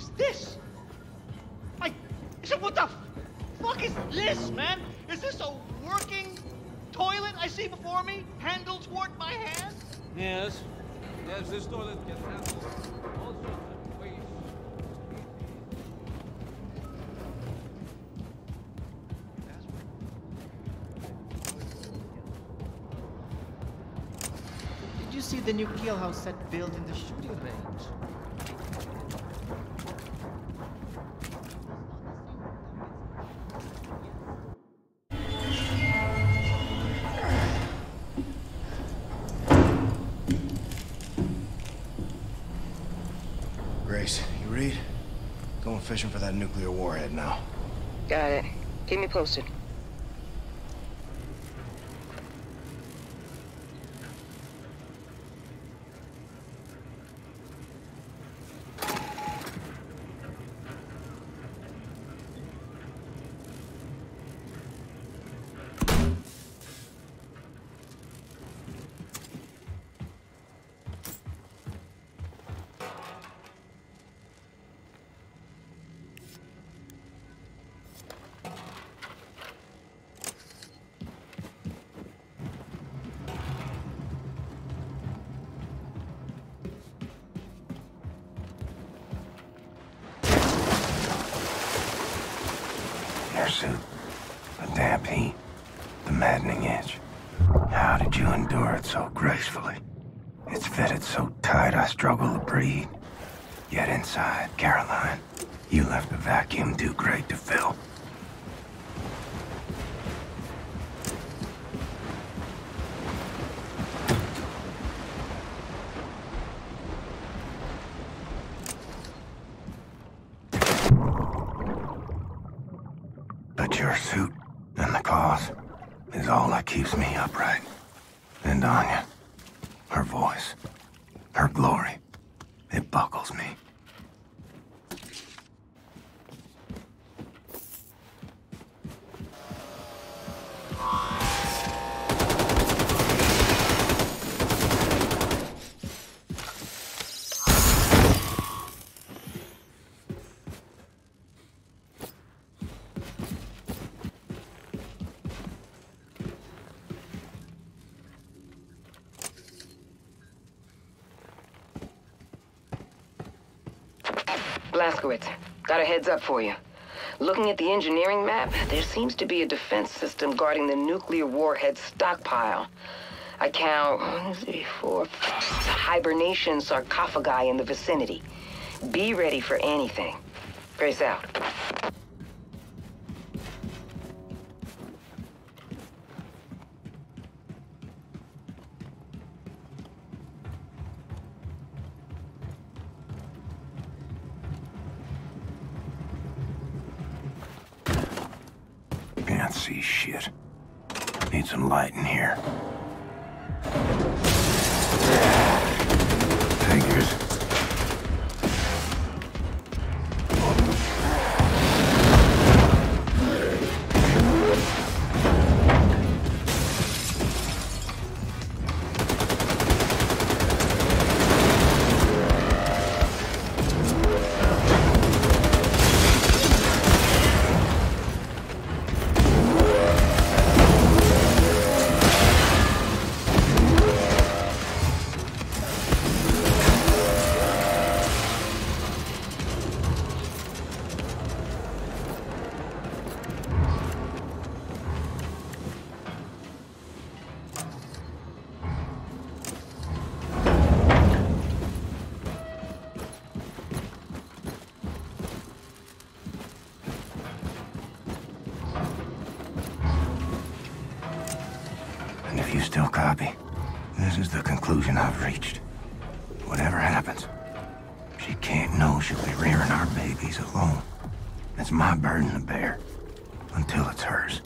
is this? I said, what the fuck is this, man? Is this a working toilet I see before me? Handle toward my hand? Yes. Yes, this toilet can handle all sorts of waste. Did you see the new Kielhaus set built in the shooting range? Grace, you read? Going fishing for that nuclear warhead now. Got it. Keep me posted. Breathe. Yet inside, Caroline, you left a vacuum too great to fill. But your suit and the cause is all that keeps me upright. And Anya, her voice, her glory, it buckles me. Blazkowicz, got a heads up for you. Looking at the engineering map, there seems to be a defense system guarding the nuclear warhead stockpile. I count one, two, three, four, five hibernation sarcophagi in the vicinity. Be ready for anything. Grace out. Can't see shit. Need some light in here. Still copy, this is the conclusion I've reached. Whatever happens, she can't know she'll be rearing our babies alone. It's my burden to bear, until it's hers.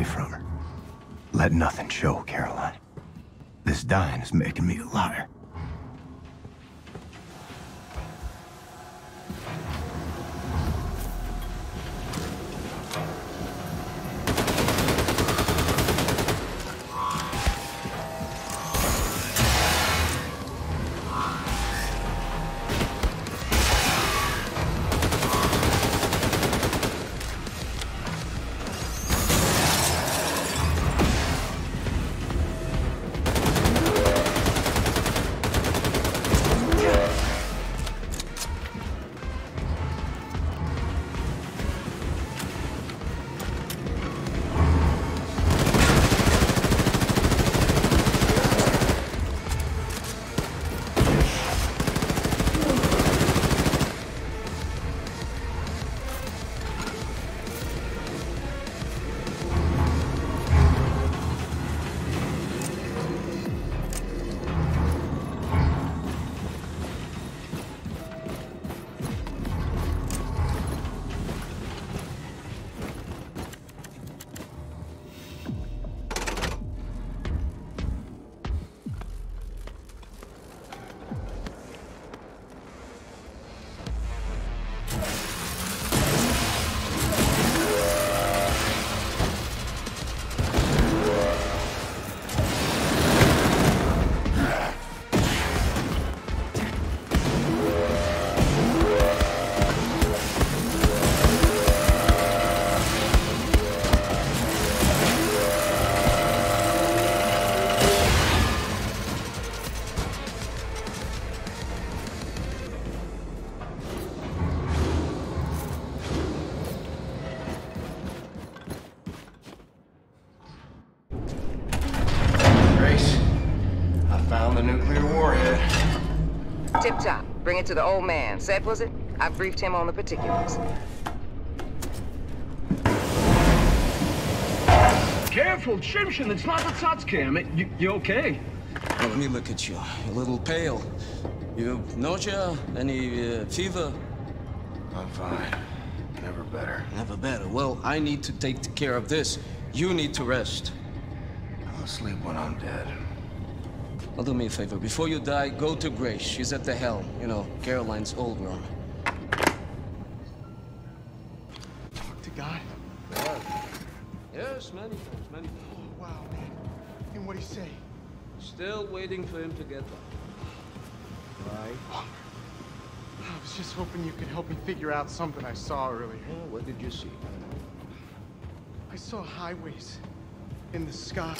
Away from her. Let nothing show, Caroline. This dying is making me a liar. I the nuclear warhead. Tip top. Bring it to the old man. Set, was it? I briefed him on the particulars. Careful, Shimshin, it's not the Tatsuki. I you, you okay? Well, let me look at you. You're a little pale. You have nausea? Any uh, fever? I'm fine. Never better. Never better. Well, I need to take care of this. You need to rest. I'll sleep when I'm dead. Well, do me a favor. Before you die, go to Grace. She's at the helm. You know, Caroline's old room. Talk to God. Yes, many times, many times. Oh, wow, man. And what'd he say? Still waiting for him to get back. Right. I was just hoping you could help me figure out something I saw earlier. Oh, what did you see? I saw highways in the sky.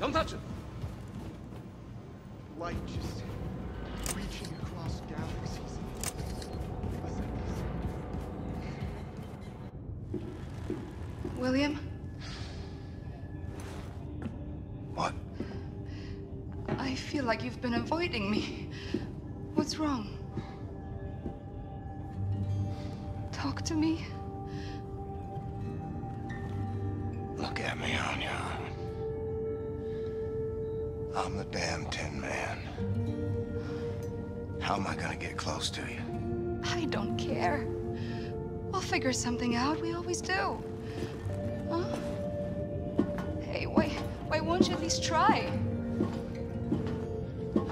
Don't touch it! light just reaching across galaxies. William, What? I feel like you've been avoiding me. What's wrong? Figure something out. We always do. Huh? Hey, why, why won't you at least try?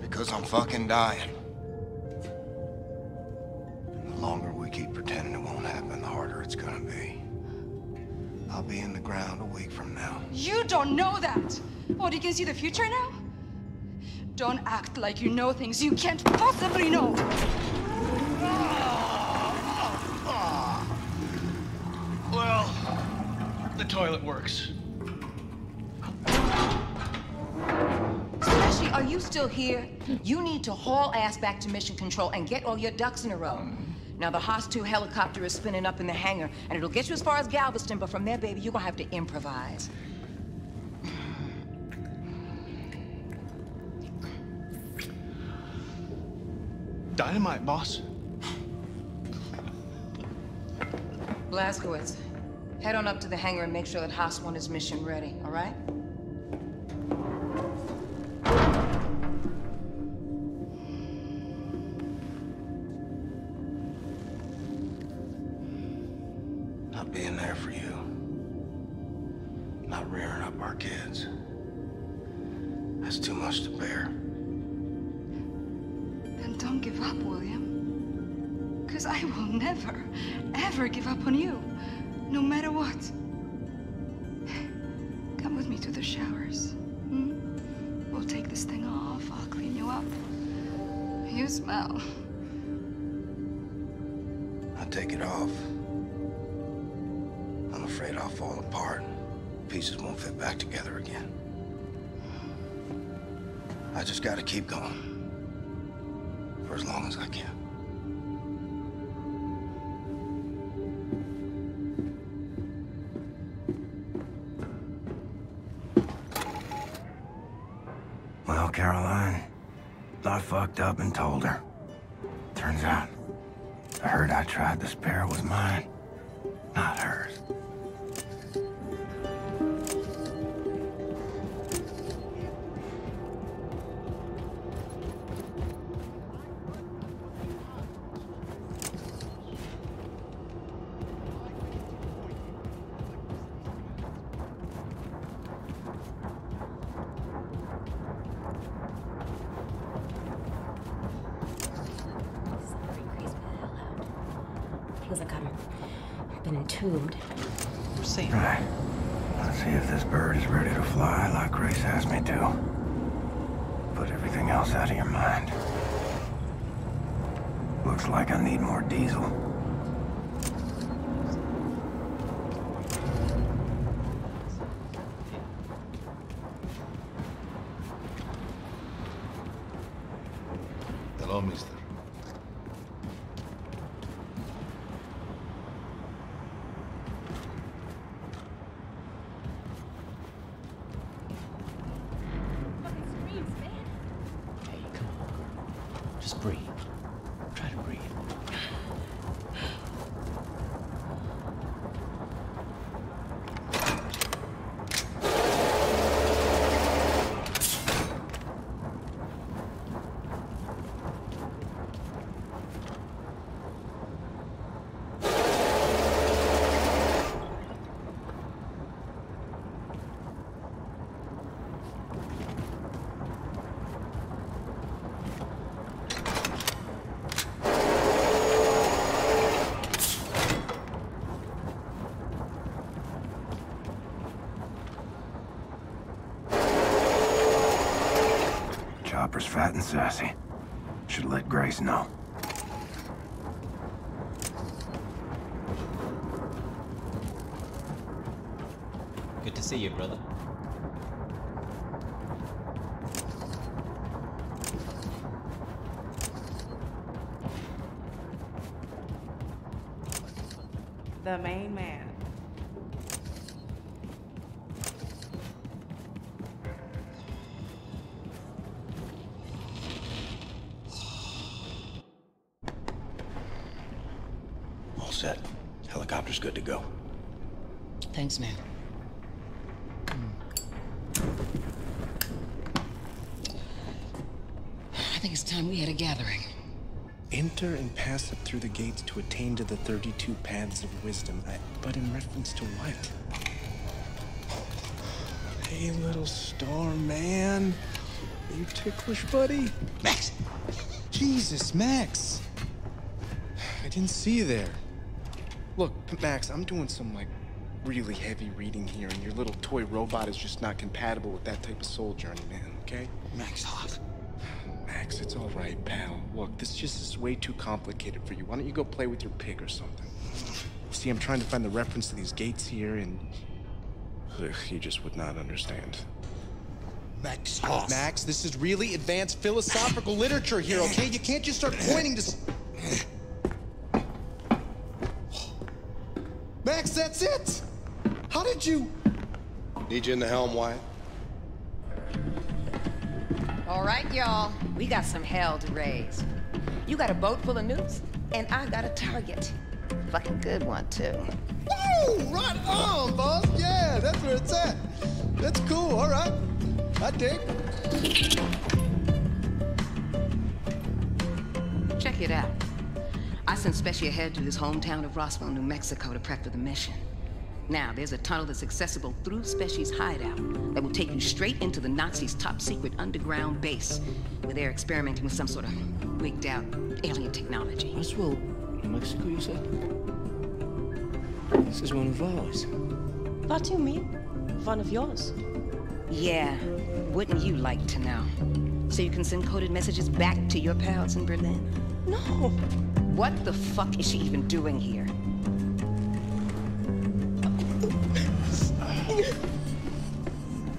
Because I'm fucking dying. The longer we keep pretending it won't happen, the harder it's gonna be. I'll be in the ground a week from now. You don't know that. Oh, what, you can see the future now? Don't act like you know things you can't possibly know. Well, the toilet works. Slashy, are you still here? You need to haul ass back to mission control and get all your ducks in a row. Now, the Haas 2 helicopter is spinning up in the hangar, and it'll get you as far as Galveston, but from there, baby, you're gonna have to improvise. Dynamite, boss. Blazkowicz, head on up to the hangar and make sure that Haas 1 is mission ready, all right? Not being there for you. Not rearing up our kids. That's too much to bear. Then don't give up, William. Because I will never, ever give up on you. No matter what. Come with me to the showers. Hmm? We'll take this thing off. I'll clean you up. You smell. I take it off. I'm afraid I'll fall apart. Pieces won't fit back together again. I just gotta keep going. For as long as I can. Caroline, I fucked up and told her. Turns out, the hurt I tried to spare was mine, not hers. Feels like I'm I've been entombed. We're safe. Right. Let's see if this bird is ready to fly like Grace asked me to. Put everything else out of your mind. Looks like I need more diesel. Hello, mister. Hey, come on. Just breathe. Try to breathe. Chopper's fat and sassy. Should let Grace know. Good to see you, brother. Helicopter's good to go. Thanks, man. Hmm. I think it's time we had a gathering. Enter and pass it through the gates to attain to the 32 paths of wisdom. I, but in reference to what? Hey, little star man. Are you ticklish, buddy? Max! Jesus, Max! I didn't see you there. Look, Max, I'm doing some, like, really heavy reading here, and your little toy robot is just not compatible with that type of soul journey, man, okay? Max, hot. Max, it's all right, pal. Look, this just is way too complicated for you. Why don't you go play with your pig or something? See, I'm trying to find the reference to these gates here, and... Ugh, you just would not understand. Max, Oh, Max, this is really advanced philosophical literature here, okay? You can't just start pointing to... Max, that's it! How did you... Need you in the helm, Wyatt? All right, y'all. We got some hell to raise. You got a boat full of nukes, and I got a target. Fucking good one, too. Woo! Right on, boss! Yeah, that's where it's at. That's cool, all right. I dig. Check it out. I sent Special ahead to his hometown of Roswell, New Mexico to prep for the mission. Now, there's a tunnel that's accessible through Special's hideout that will take you straight into the Nazis' top secret underground base, where they're experimenting with some sort of wigged out alien technology. Roswell, New Mexico, you said? This is one of ours. What do you mean? One of yours? Yeah, wouldn't you like to know? So you can send coded messages back to your pals in Berlin? No. What the fuck is she even doing here?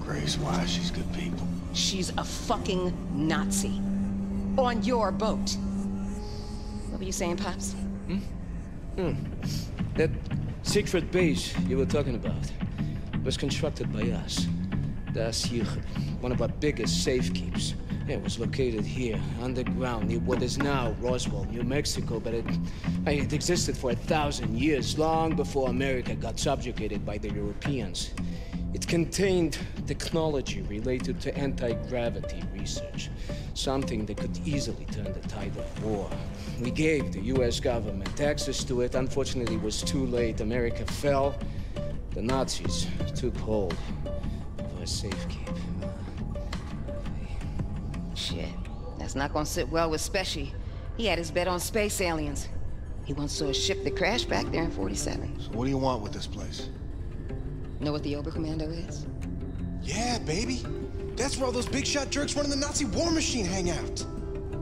Grace, why? She's good people. She's a fucking Nazi. On your boat. What were you saying, Pops? Hmm. That secret base you were talking about was constructed by us. Das hier, one of our biggest safekeeps. It was located here, underground, near what is now Roswell, New Mexico, but it, it existed for a thousand years, long before America got subjugated by the Europeans. It contained technology related to anti-gravity research, something that could easily turn the tide of war. We gave the US government access to it. Unfortunately, it was too late. America fell. The Nazis took hold of our safekeep. That's not gonna sit well with Spesh. He had his bet on space aliens. He once saw a ship that crashed back there in 47. So what do you want with this place? Know what the Oberkommando is? Yeah, baby. That's where all those big shot jerks running the Nazi war machine hang out.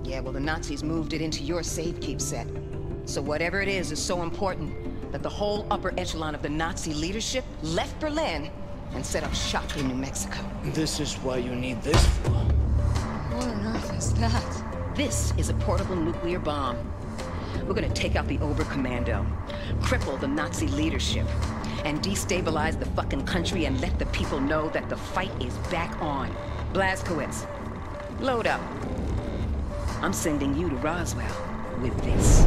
Yeah, well, the Nazis moved it into your safe keep set. So whatever it is is so important that the whole upper echelon of the Nazi leadership left Berlin and set up shop in New Mexico. This is why you need this for. Is that? This is a portable nuclear bomb. We're gonna take out the Oberkommando, cripple the Nazi leadership, and destabilize the fucking country and let the people know that the fight is back on. Blazkowicz, load up. I'm sending you to Roswell with this.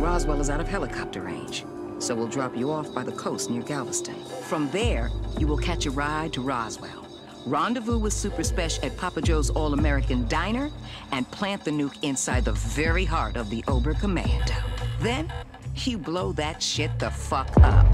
Roswell is out of helicopter range, so we'll drop you off by the coast near Galveston. From there, you will catch a ride to Roswell. Rendezvous with Super Special at Papa Joe's All-American Diner and plant the nuke inside the very heart of the Oberkommando. Then, you blow that shit the fuck up.